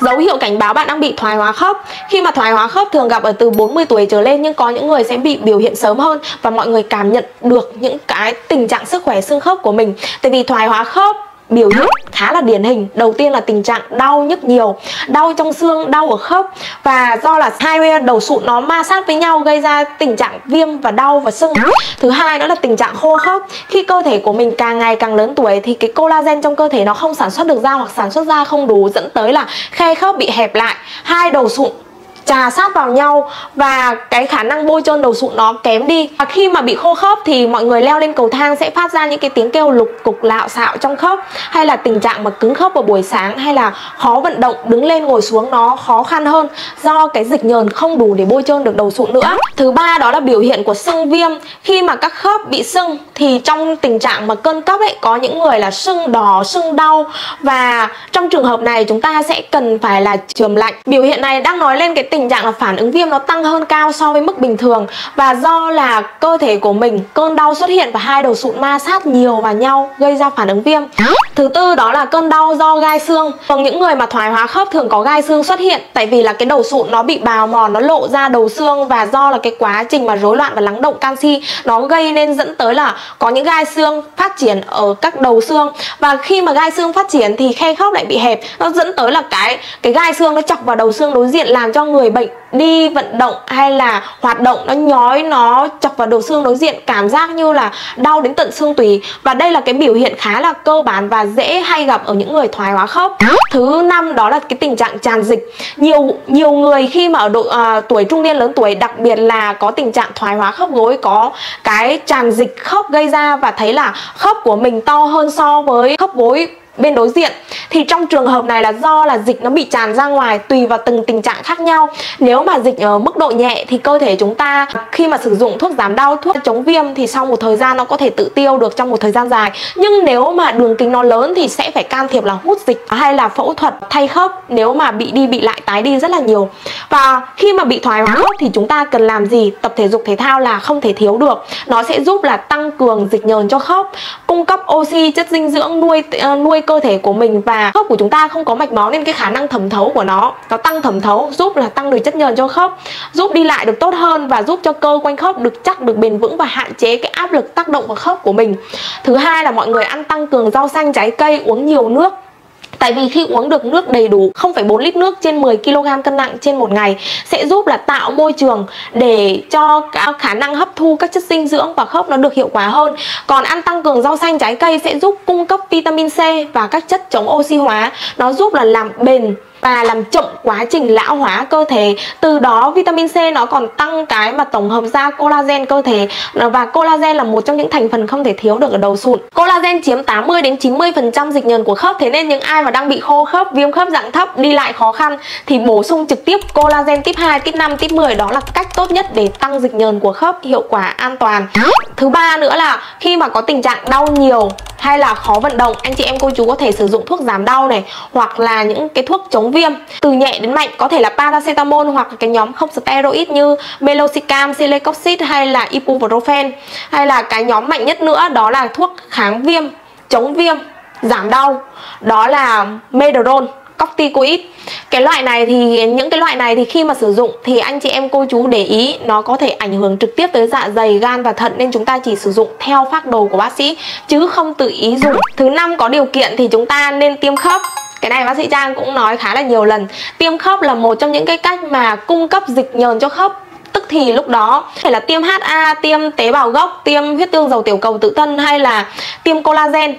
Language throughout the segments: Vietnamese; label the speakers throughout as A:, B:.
A: Dấu hiệu cảnh báo bạn đang bị thoái hóa khớp. Khi mà thoái hóa khớp thường gặp ở từ 40 tuổi trở lên, Nhưng có những người sẽ bị biểu hiện sớm hơn Và mọi người cảm nhận được những cái tình trạng sức khỏe xương khớp của mình. Tại vì thoái hóa khớp biểu hiện khá là điển hình. Đầu tiên là tình trạng đau nhức nhiều, đau trong xương, đau ở khớp. Và do là hai đầu sụn nó ma sát với nhau, gây ra tình trạng viêm và đau và sưng. Thứ hai đó là tình trạng khô khớp. Khi cơ thể của mình càng ngày càng lớn tuổi thì cái collagen trong cơ thể nó không sản xuất được ra hoặc sản xuất ra không đủ, dẫn tới là khe khớp bị hẹp lại. Hai đầu sụn trà sát vào nhau và cái khả năng bôi trơn đầu sụn nó kém đi. Và khi mà bị khô khớp thì mọi người leo lên cầu thang sẽ phát ra những cái tiếng kêu lục cục lạo xạo trong khớp, hay là tình trạng mà cứng khớp vào buổi sáng, hay là khó vận động, đứng lên ngồi xuống nó khó khăn hơn do cái dịch nhờn không đủ để bôi trơn được đầu sụn nữa. Thứ ba đó là biểu hiện của sưng viêm. Khi mà các khớp bị sưng thì trong tình trạng mà cơn cấp ấy, có những người là sưng đỏ, sưng đau. Và trong trường hợp này chúng ta sẽ cần phải là trường lạnh. Biểu hiện này đang nói lên cái tình trạng là phản ứng viêm nó tăng hơn cao so với mức bình thường và do là cơ thể của mình, cơn đau xuất hiện và hai đầu sụn ma sát nhiều vào nhau, gây ra phản ứng viêm. Thứ tư đó là cơn đau do gai xương. Còn những người mà thoái hóa khớp thường có gai xương xuất hiện tại vì là cái đầu sụn nó bị bào mòn, nó lộ ra đầu xương và do là cái quá trình mà rối loạn và lắng động canxi, nó gây nên dẫn tới là có những gai xương phát triển ở các đầu xương. Và khi mà gai xương phát triển thì khe khớp lại bị hẹp, nó dẫn tới là cái cái gai xương nó chọc vào đầu xương đối diện, làm cho người người bệnh đi vận động hay là hoạt động nó nhói nó chọc vào đầu xương đối diện cảm giác như là đau đến tận xương tủy. Và đây là cái biểu hiện khá là cơ bản và dễ hay gặp ở những người thoái hóa khớp. Thứ năm đó là cái tình trạng tràn dịch. Nhiều nhiều người khi mà ở độ à, tuổi trung niên lớn tuổi đặc biệt là có tình trạng thoái hóa khớp gối có cái tràn dịch khớp gây ra và thấy là khớp của mình to hơn so với khớp gối bên đối diện thì trong trường hợp này là do là dịch nó bị tràn ra ngoài tùy vào từng tình trạng khác nhau. Nếu nếu mà dịch ở mức độ nhẹ thì cơ thể chúng ta khi mà sử dụng thuốc giảm đau thuốc chống viêm thì sau một thời gian nó có thể tự tiêu được trong một thời gian dài. Nhưng nếu mà đường kính nó lớn thì sẽ phải can thiệp là hút dịch hay là phẫu thuật thay khớp nếu mà bị đi bị lại tái đi rất là nhiều. Và khi mà bị thoái hóa khớp thì chúng ta cần làm gì? Tập thể dục thể thao là không thể thiếu được. Nó sẽ giúp là tăng cường dịch nhờn cho khớp cung cấp oxy chất dinh dưỡng nuôi uh, nuôi cơ thể của mình và khớp của chúng ta không có mạch máu nên cái khả năng thẩm thấu của nó nó tăng thẩm thấu giúp là tăng được chất nhờn cho khớp giúp đi lại được tốt hơn và giúp cho cơ quanh khớp được chắc được bền vững và hạn chế cái áp lực tác động vào khớp của mình thứ hai là mọi người ăn tăng cường rau xanh trái cây uống nhiều nước Tại vì khi uống được nước đầy đủ 0,4 lít nước trên 10 kg cân nặng trên một ngày sẽ giúp là tạo môi trường để cho khả năng hấp thu các chất dinh dưỡng và khớp nó được hiệu quả hơn. Còn ăn tăng cường rau xanh trái cây sẽ giúp cung cấp vitamin C và các chất chống oxy hóa. Nó giúp là làm bền và làm chậm quá trình lão hóa cơ thể. Từ đó, vitamin C nó còn tăng cái mà tổng hợp ra collagen cơ thể. Và collagen là một trong những thành phần không thể thiếu được ở đầu sụn. Collagen chiếm 80 đến 90 phần trăm dịch nhờn của khớp. Thế nên những ai mà đang bị khô khớp, viêm khớp dạng thấp, đi lại khó khăn thì bổ sung trực tiếp collagen tiếp 2 tiếp 5 tiếp 10 đó là cách tốt nhất để tăng dịch nhờn của khớp hiệu quả an toàn. Thứ ba nữa là khi mà có tình trạng đau nhiều hay là khó vận động anh chị em cô chú có thể sử dụng thuốc giảm đau này hoặc là những cái thuốc chống viêm từ nhẹ đến mạnh có thể là paracetamol hoặc cái nhóm không steroid như meloxicam, celecoxib hay là ibuprofen. Hay là cái nhóm mạnh nhất nữa đó là thuốc kháng viêm chống viêm giảm đau. Đó là medrol corticoid cái loại này thì những cái loại này thì khi mà sử dụng thì anh chị em cô chú để ý nó có thể ảnh hưởng trực tiếp tới dạ dày gan và thận nên chúng ta chỉ sử dụng theo phác đồ của bác sĩ chứ không tự ý dùng. Thứ năm có điều kiện thì chúng ta nên tiêm khớp. Cái này bác sĩ Trang cũng nói khá là nhiều lần. Tiêm khớp là một trong những cái cách mà cung cấp dịch nhờn cho khớp. Tức thì lúc đó phải là tiêm HA, tiêm tế bào gốc, tiêm huyết tương dầu tiểu cầu tự thân hay là tiêm collagen.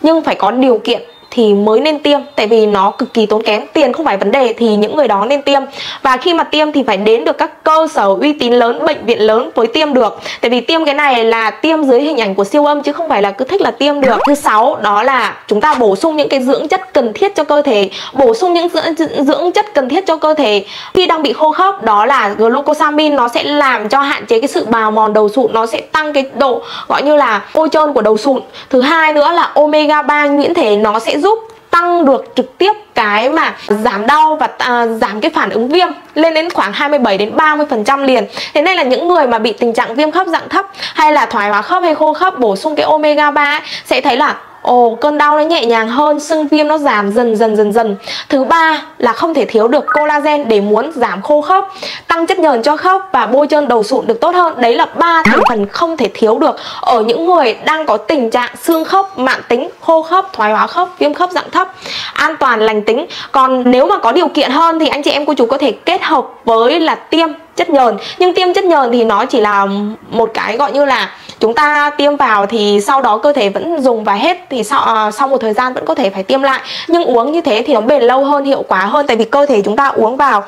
A: Nhưng phải có điều kiện thì mới nên tiêm. Tại vì nó cực kỳ tốn kém tiền không phải vấn đề thì những người đó nên tiêm. Và khi mà tiêm thì phải đến được các cơ sở uy tín lớn bệnh viện lớn mới tiêm được. Tại vì tiêm cái này là tiêm dưới hình ảnh của siêu âm chứ không phải là cứ thích là tiêm được. Thứ sáu đó là chúng ta bổ sung những cái dưỡng chất cần thiết cho cơ thể. Bổ sung những dưỡng, dưỡng chất cần thiết cho cơ thể khi đang bị khô khớp đó là glucosamine. Nó sẽ làm cho hạn chế cái sự bào mòn đầu sụn nó sẽ tăng cái độ gọi như là bôi trơn của đầu sụn. Thứ hai nữa là omega 3 nhuyễn thể nó sẽ giúp tăng được trực tiếp cái mà giảm đau và à, giảm cái phản ứng viêm lên đến khoảng 27 đến 30 phần trăm liền. Thế nên là những người mà bị tình trạng viêm khớp dạng thấp hay là thoái hóa khớp hay khô khớp bổ sung cái omega 3 ấy, sẽ thấy là ồ, cơn đau nó nhẹ nhàng hơn sưng viêm nó giảm dần dần dần dần. Thứ ba là không thể thiếu được collagen để muốn giảm khô khớp, tăng chất nhờn cho khớp và bôi trơn đầu sụn được tốt hơn. Đấy là ba thành phần không thể thiếu được ở những người đang có tình trạng xương khớp mạn tính, khô khớp, thoái hóa khớp, viêm khớp dạng thấp, an toàn, lành tính. Còn nếu mà có điều kiện hơn thì anh chị em cô chú có thể kết hợp với là tiêm chất nhờn. Nhưng tiêm chất nhờn thì nó chỉ là một cái gọi như là chúng ta tiêm vào thì sau đó cơ thể vẫn dùng và hết thì sau, uh, sau một thời gian vẫn có thể phải tiêm lại. Nhưng uống như thế thì nó bền lâu hơn hiệu quả hơn. Tại vì cơ thể chúng ta uống vào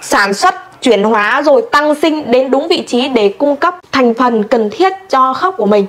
A: sản xuất chuyển hóa rồi tăng sinh đến đúng vị trí để cung cấp thành phần cần thiết cho khớp của mình.